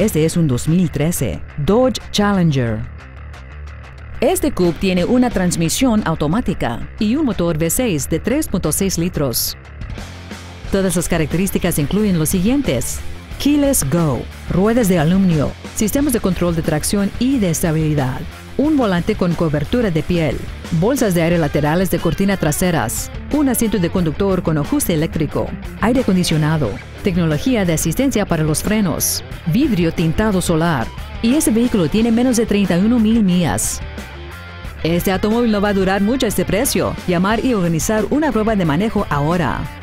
Este es un 2013 Dodge Challenger. Este coupe tiene una transmisión automática y un motor V6 de 3.6 litros. Todas las características incluyen los siguientes. Keyless Go, ruedas de aluminio, sistemas de control de tracción y de estabilidad, un volante con cobertura de piel, bolsas de aire laterales de cortina traseras, un asiento de conductor con ajuste eléctrico, aire acondicionado, tecnología de asistencia para los frenos, vidrio tintado solar, y este vehículo tiene menos de 31 mil millas. Este automóvil no va a durar mucho este precio. Llamar y organizar una prueba de manejo ahora.